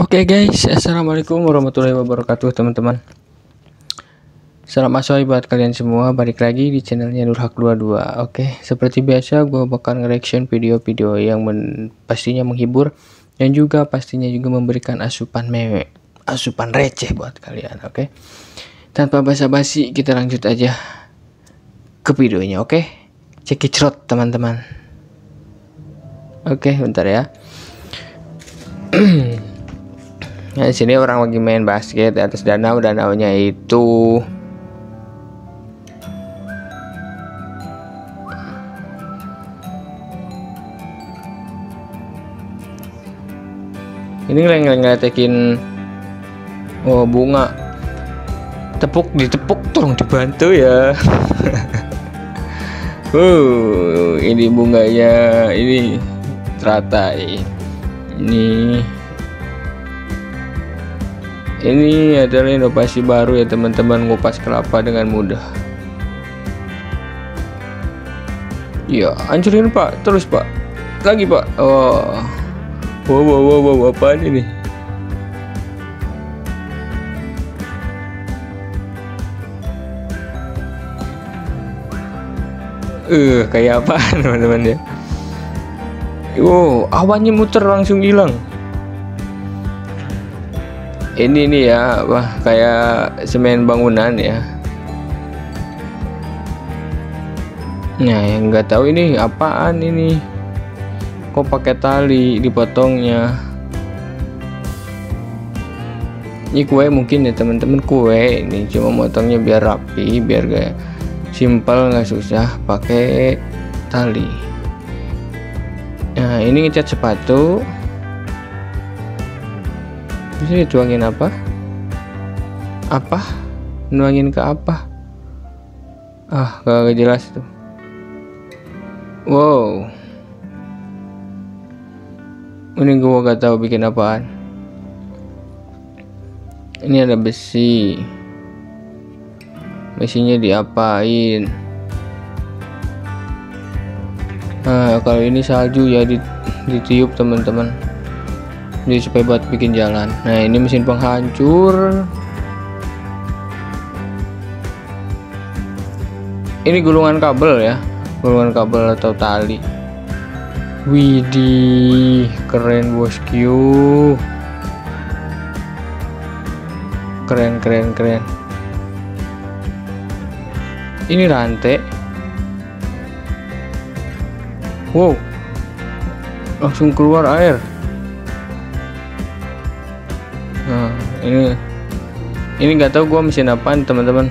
Oke guys, assalamualaikum warahmatullahi wabarakatuh teman-teman. Salam asoy buat kalian semua. Balik lagi di channelnya Nurhak 22. Oke, seperti biasa gue bakal nge-reaction video-video yang men pastinya menghibur dan juga pastinya juga memberikan asupan meme, asupan receh buat kalian. Oke, tanpa basa-basi kita lanjut aja ke videonya. Oke, cekicrot teman-teman. Oke, bentar ya. Nah, di sini orang lagi main basket di atas danau. Danaunya itu. Ini ngeletekin oh bunga. Tepuk ditepuk tolong dibantu ya. Uh ini bunganya ini teratai. Ini ini adalah inovasi baru ya teman-teman. Ngupas kelapa dengan mudah. Ya hancurin pak. Terus pak. Lagi pak. Oh. Wow wow wow, wow. Apaan ini? Eh uh, kayak apa teman-teman ya? Wow awannya muter langsung hilang ini nih ya wah kayak semen bangunan ya. Nah yang nggak tahu ini apaan ini? Kok pakai tali dipotongnya? Ini kue mungkin ya teman-teman kue ini. Cuma motongnya biar rapi biar gak simpel nggak susah pakai tali. Nah ini ngecat sepatu bisa dituangin apa? Apa? Nuangin ke apa? Ah gak jelas tuh wow. Ini gua gak tahu bikin apaan. Ini ada besi. Besinya diapain? Nah kalau ini salju ya ditiup teman-teman jadi supaya buat bikin jalan. Nah ini mesin penghancur. Ini gulungan kabel ya. Gulungan kabel atau tali. Widih keren bosku keren keren keren. Ini rantai. Wow langsung keluar air ini ini nggak tahu gua mesin apaan teman-teman.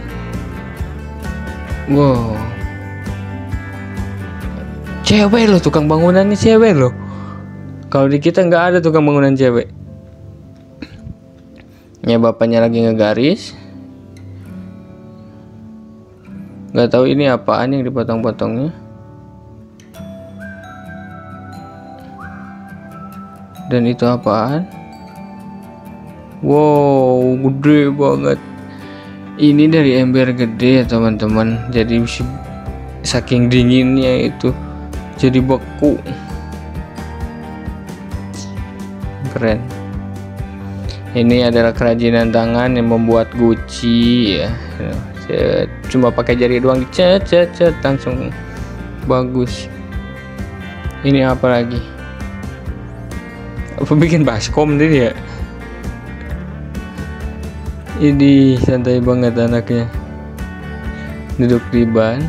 Wow. Cewek loh tukang bangunannya cewek loh. Kalau di kita nggak ada tukang bangunan cewek. Ya bapaknya lagi ngegaris. Nggak tahu ini apaan yang dipotong-potongnya. Dan itu apaan Wow, gede banget. Ini dari ember gede ya teman-teman. Jadi saking dinginnya itu jadi beku. Keren. Ini adalah kerajinan tangan yang membuat Gucci ya. Cuma pakai jari doang dicet cet cet langsung bagus. Ini apa lagi? Apa bikin baskom dia ya? Ini santai banget anaknya. Duduk di ban.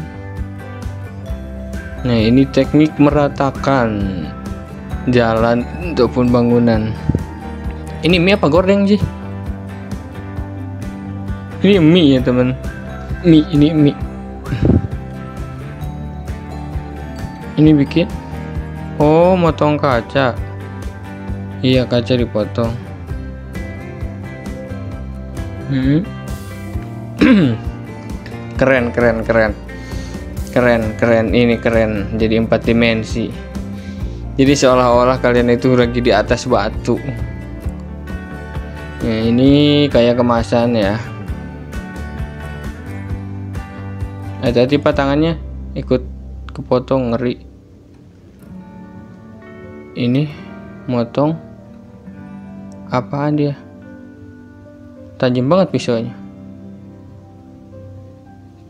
Nah ini teknik meratakan jalan ataupun bangunan ini mie apa gordeng sih ini mie ya teman. Mie ini mie. Ini bikin? Oh motong kaca. Iya kaca dipotong Hmm. keren keren keren. Keren keren. Ini keren. Jadi empat dimensi. Jadi seolah-olah kalian itu lagi di atas batu. Ya, ini kayak kemasan ya. Hati-hati pak tangannya ikut kepotong ngeri. Ini motong. Apaan dia tajam banget pisaunya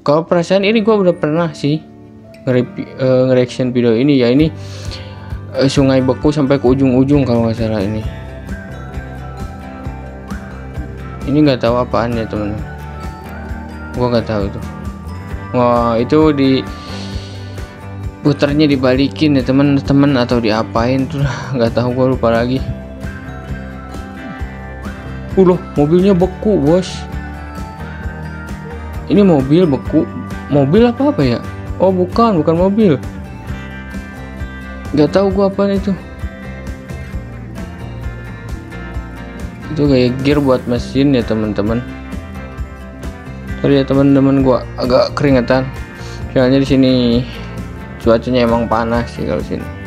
kalau perasaan ini gue udah pernah sih nge-reaction uh, video ini. Ya ini uh, sungai beku sampai ke ujung-ujung kalau nggak salah ini. Ini nggak tahu apaan ya teman gua nggak tahu itu wah itu di putarnya dibalikin ya teman-teman atau diapain tuh nggak tahu gua lupa lagi uh mobilnya beku bos. Ini mobil beku. Mobil apa apa ya? Oh bukan bukan mobil. Nggak tahu gua apa itu. Itu kayak gear buat mesin ya teman-teman. Sorry ya teman-teman gua agak keringetan. Soalnya di sini cuacanya emang panas sih kalau sini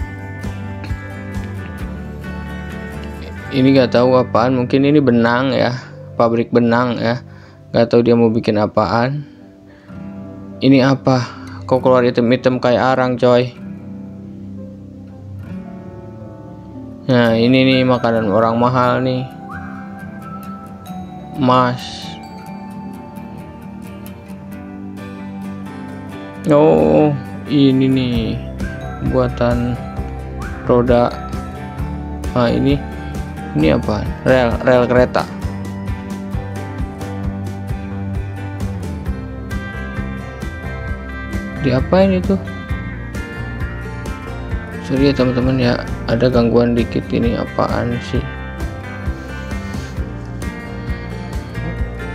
ini nggak tahu apaan. Mungkin ini benang ya. Pabrik benang ya. Nggak tahu dia mau bikin apaan. Ini apa? Kok keluar item-item kayak arang coy? Nah ini nih makanan orang mahal nih. Emas oh ini nih buatan roda nah ini ini apa? Rel rel kereta. Diapain itu? Sorry ya teman-teman ya. Ada gangguan dikit ini apaan sih?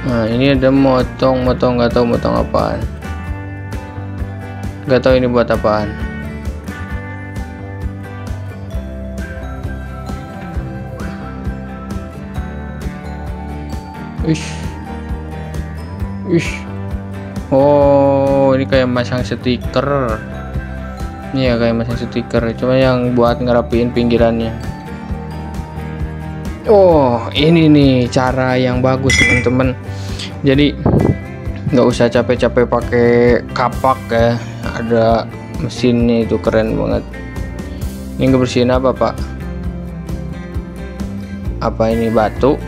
Nah ini ada motong motong nggak tahu motong apaan. Nggak tahu ini buat apaan ish. Ish. Oh ini kayak masang stiker. Ini ya kayak masang stiker. Cuma yang buat ngerapiin pinggirannya. Oh ini nih cara yang bagus teman-teman. Jadi nggak usah capek-capek pakai kapak ya. Ada mesinnya itu keren banget. Ini ngebersihin apa pak? Apa ini batu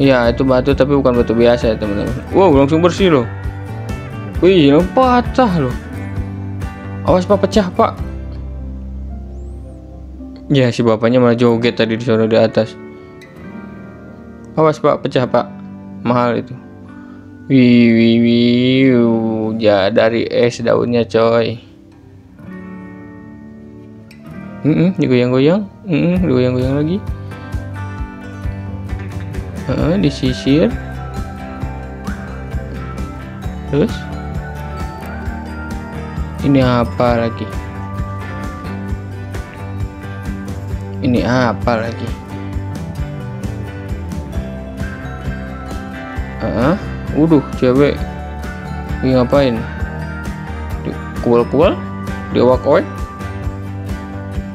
Iya itu batu tapi bukan batu biasa ya teman-teman. Wow langsung bersih loh. Wih pecah loh. Awas pak pecah pak. Ya si bapaknya malah joget tadi di sana di atas. Awas pak pecah pak. Mahal itu. Wih wih wih. Ya dari es daunnya coy. Mm -mm, digoyang-goyang. Mm -mm, digoyang-goyang lagi disisir. Terus? Ini apa lagi? Ini apa lagi? Ah uh, uduh cewek. Ini ngapain? Kual-kual? Diwak-wak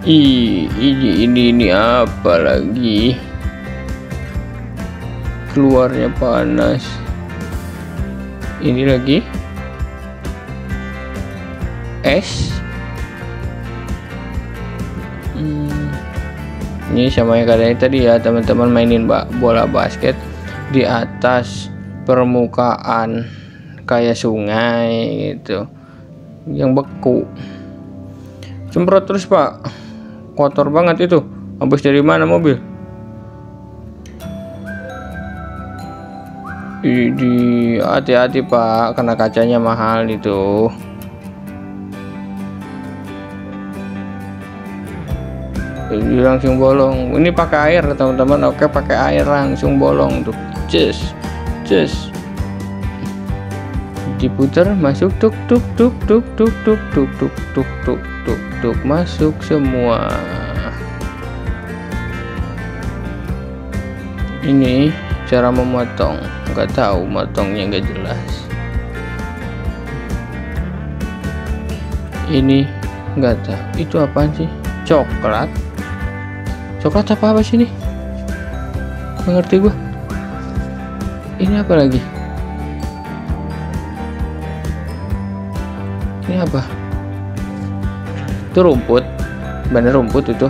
Ih, ini ini ini apa lagi? Keluarnya panas. Ini lagi. Es. Hmm. ini sama yang katanya tadi ya teman-teman mainin bola basket di atas permukaan kayak sungai gitu. Yang beku. Semprot terus pak. Kotor banget itu. Habis dari mana mobil di hati-hati pak karena kacanya mahal itu Ini langsung bolong ini pakai air teman-teman oke pakai air langsung bolong tuh cus cus diputar masuk tuk tuk tuk tuk tuk tuk tuk tuk tuk tuk tuk tuk masuk semua ini cara memotong nggak tahu motongnya nggak jelas. Ini nggak tahu itu apa sih? Coklat? Coklat apa apa sih ini? Mengerti gua. Ini apa lagi? Ini apa? Itu rumput bener rumput itu.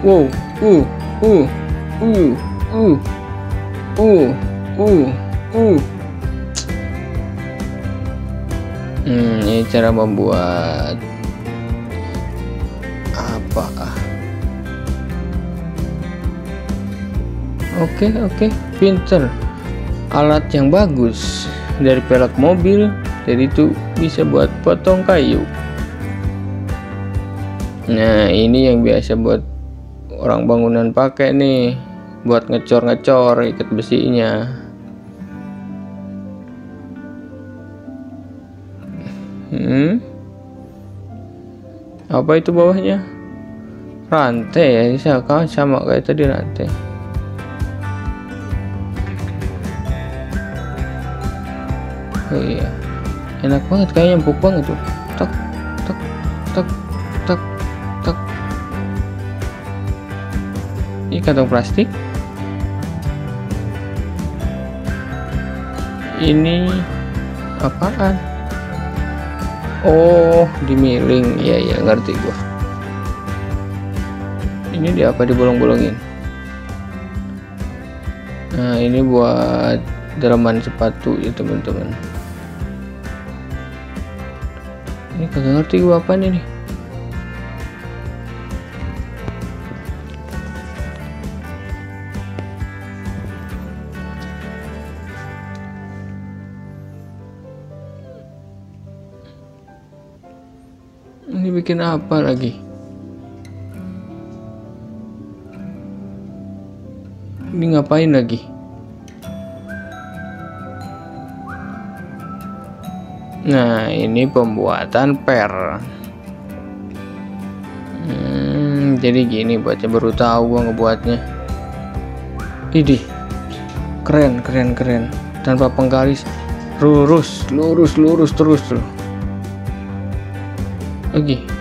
Wow uh uh hmm ini cara membuat apa? Oke oke pinter. Alat yang bagus. Dari pelek mobil jadi itu bisa buat potong kayu. Nah ini yang biasa buat orang bangunan pakai nih buat ngecor-ngecor ikat besinya. Hmm? Apa itu bawahnya? Rantai ya sama kayak tadi rantai. Oh iya. Enak banget kayaknya empuk banget tuh ini kantong plastik. Ini apaan? Oh dimiling ya ya ngerti gua. Ini dia apa dibolong-bolongin? Nah ini buat dalaman sepatu ya teman-teman. Ini kagak ngerti gua apa nih bikin apa lagi? Ini ngapain lagi? Nah ini pembuatan per. Hmm, jadi gini baca baru tahu gua ngebuatnya. Ini. Keren keren keren. Tanpa penggaris. Lurus lurus lurus terus tuh. Lagi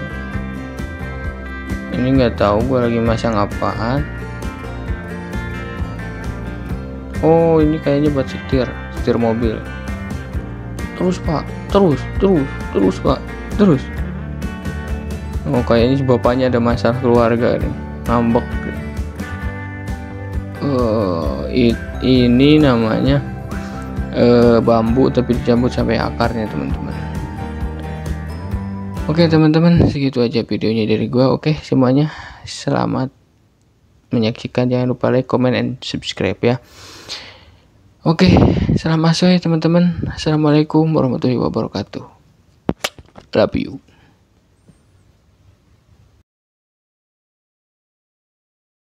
ini nggak tahu gue lagi masang apaan. Oh ini kayaknya buat setir setir mobil. Terus pak. Terus terus terus pak. Terus. Oh kayaknya bapaknya ada masalah keluarga nih ngambek. Uh, ini namanya uh, bambu tapi dicampur sampai akarnya teman-teman Oke teman-teman segitu aja videonya dari gua. Oke semuanya selamat menyaksikan. Jangan lupa like comment and subscribe ya. Oke selamat sore teman-teman. Assalamualaikum warahmatullahi wabarakatuh. Love you